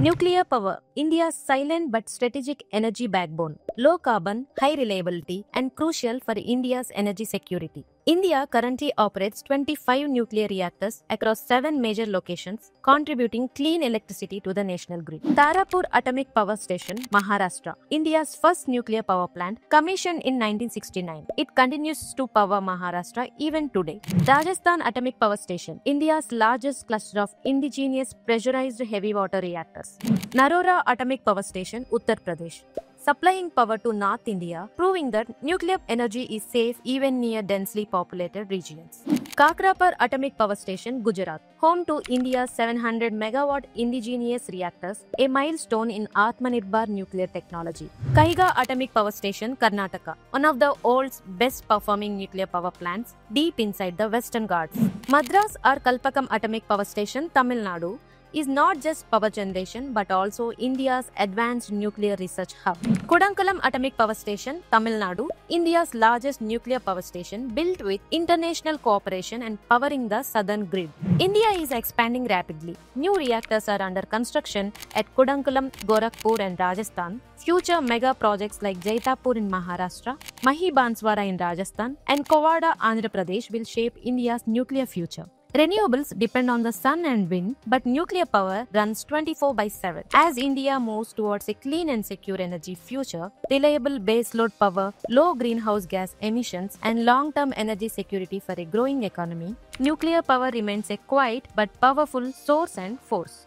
Nuclear power, India's silent but strategic energy backbone, low carbon, high reliability, and crucial for India's energy security. India currently operates 25 nuclear reactors across seven major locations, contributing clean electricity to the national grid. Tarapur Atomic Power Station, Maharashtra, India's first nuclear power plant, commissioned in 1969. It continues to power Maharashtra even today. Rajasthan Atomic Power Station, India's largest cluster of indigenous pressurized heavy water reactors. Narora Atomic Power Station, Uttar Pradesh supplying power to North India, proving that nuclear energy is safe even near densely populated regions. Kakrapar Atomic Power Station, Gujarat, home to India's 700 megawatt indigenous reactors, a milestone in Atmanirbhar nuclear technology. Kaiga Atomic Power Station, Karnataka, one of the world's best performing nuclear power plants deep inside the Western Ghats. Madras or Kalpakkam Atomic Power Station, Tamil Nadu, is not just power generation but also India's advanced nuclear research hub. Kudankulam Atomic Power Station, Tamil Nadu, India's largest nuclear power station built with international cooperation and powering the southern grid. India is expanding rapidly. New reactors are under construction at Kudankulam, Gorakhpur and Rajasthan. Future mega projects like Jaitapur in Maharashtra, Mahi Banswara in Rajasthan and Kovvada, Andhra Pradesh will shape India's nuclear future. Renewables depend on the sun and wind, but nuclear power runs 24 by 7. As India moves towards a clean and secure energy future, reliable baseload power, low greenhouse gas emissions, and long term energy security for a growing economy, nuclear power remains a quiet but powerful source and force.